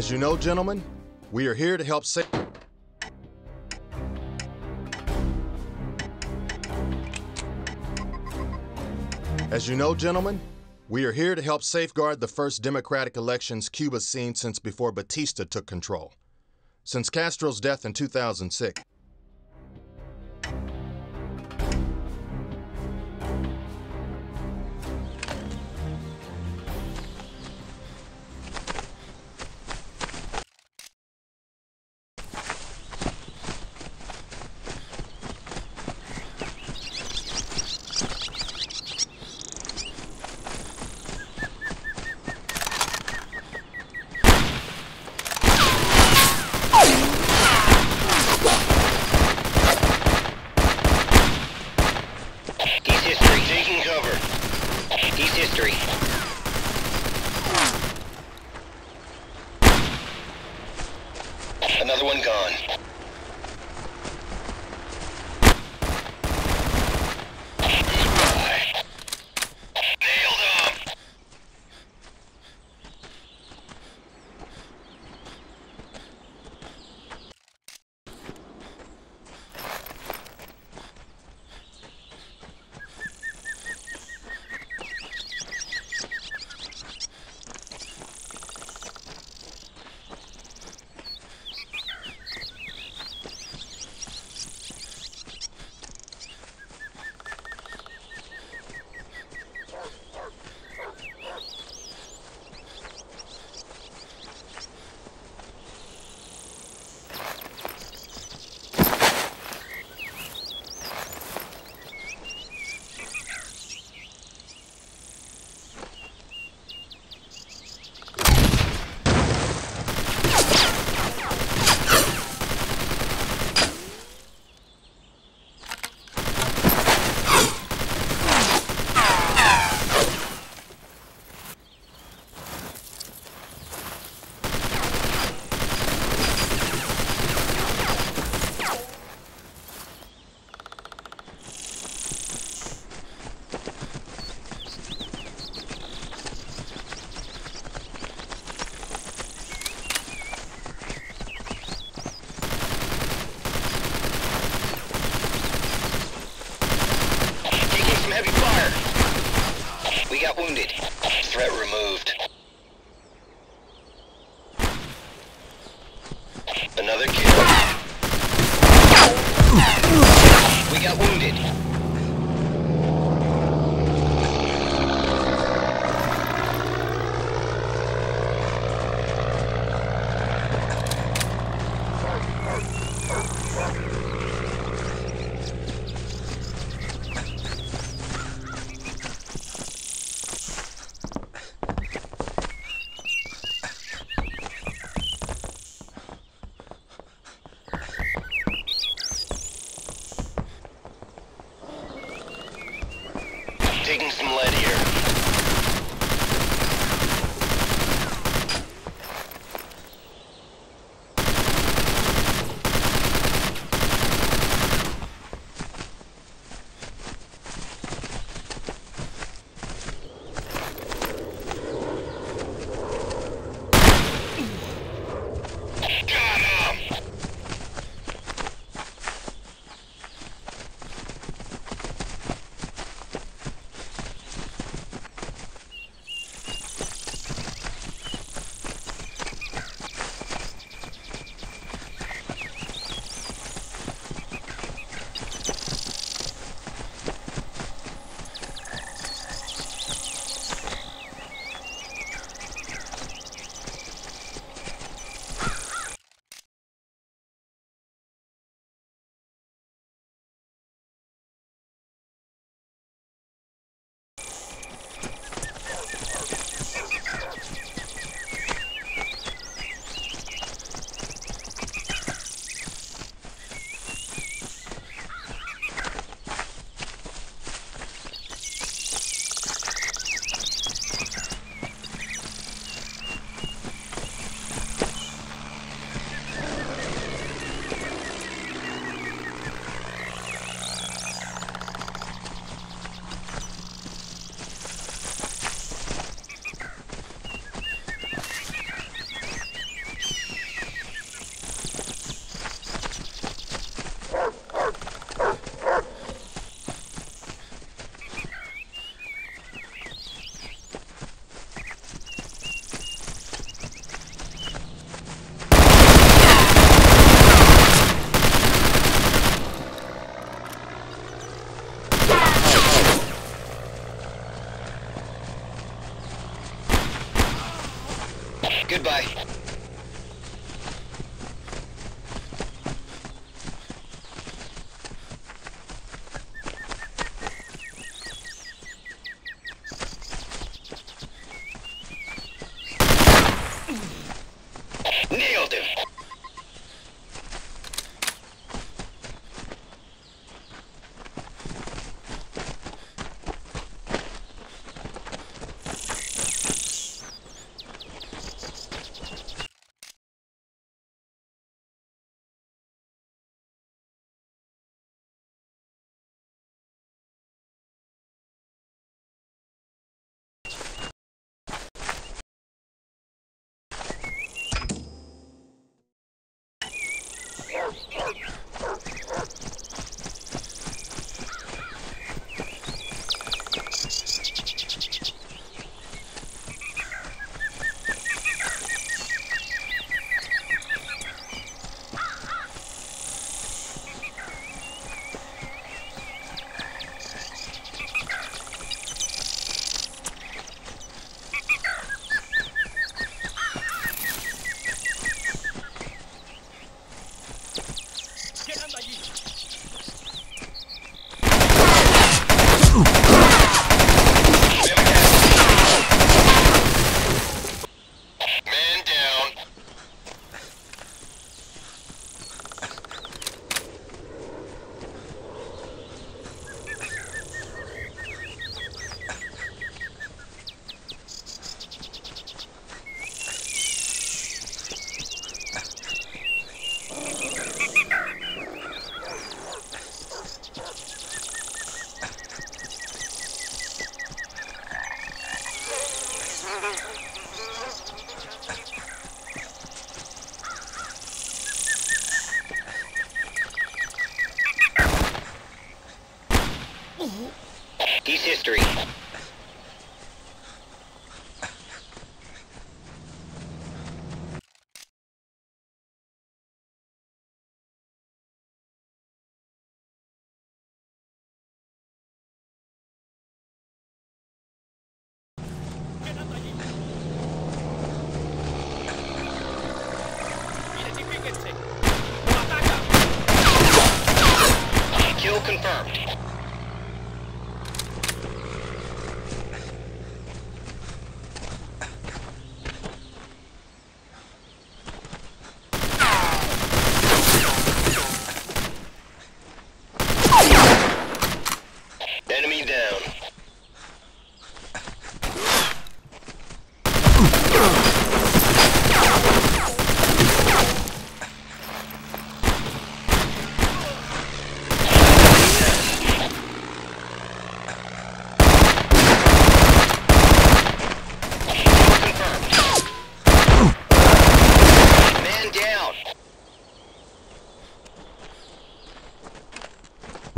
As you know, gentlemen, we are here to help save. As you know, gentlemen, we are here to help safeguard the first democratic elections Cuba's seen since before Batista took control. Since Castro's death in 2006, got wounded. Threat removed.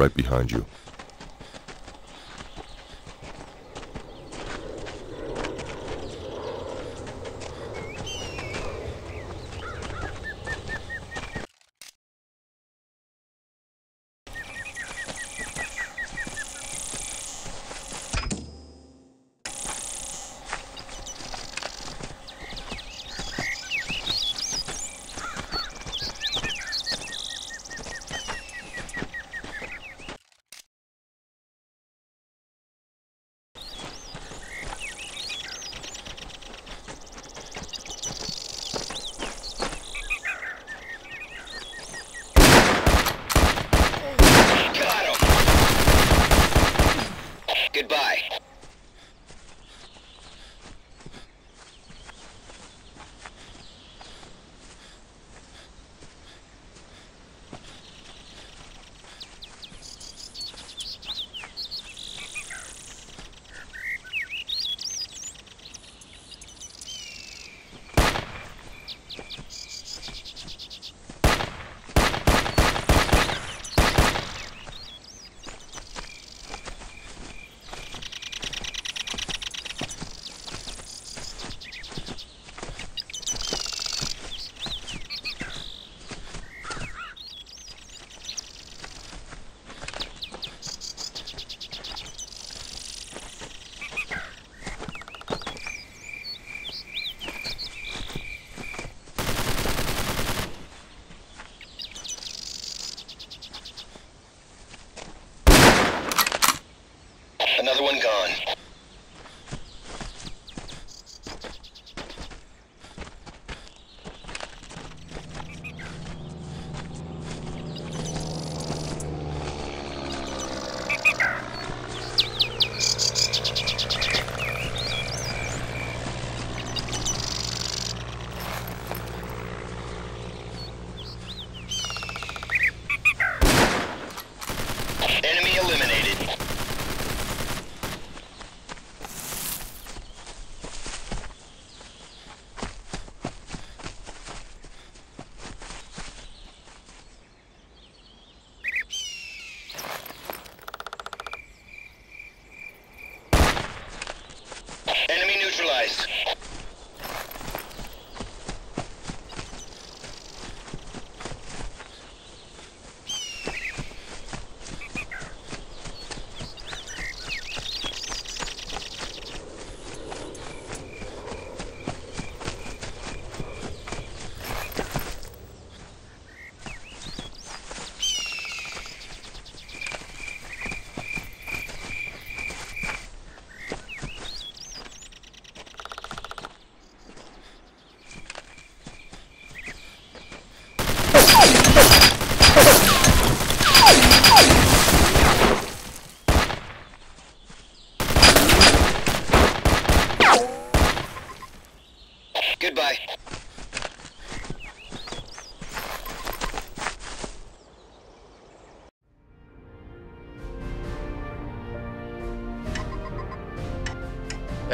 Right behind you.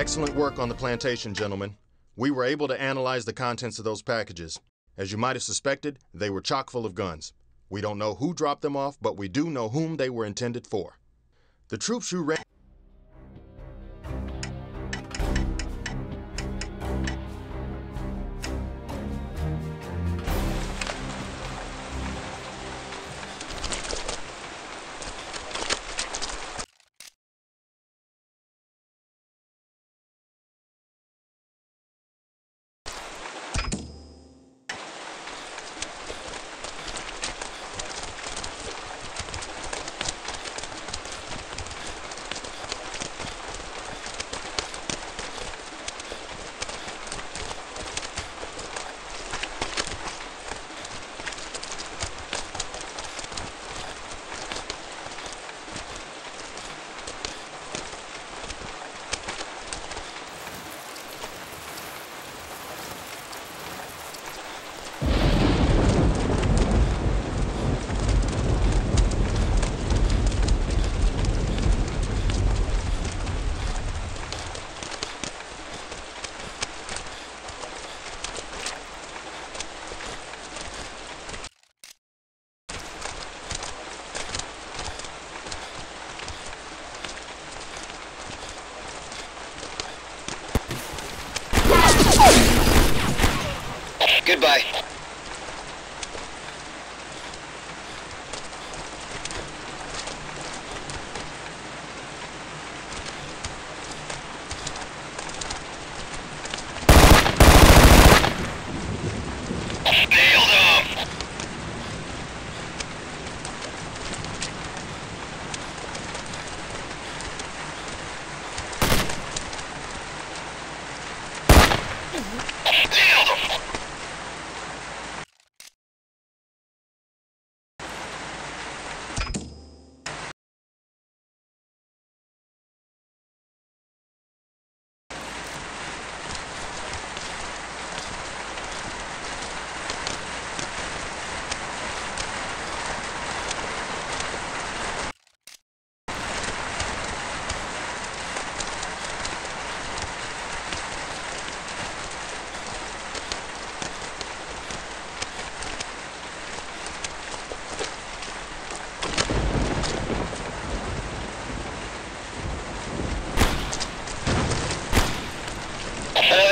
Excellent work on the plantation, gentlemen. We were able to analyze the contents of those packages. As you might have suspected, they were chock full of guns. We don't know who dropped them off, but we do know whom they were intended for. The troops you ran.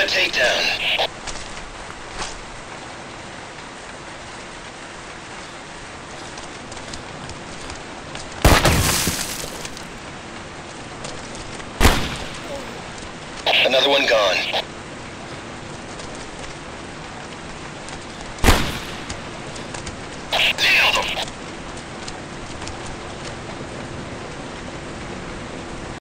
Takedown.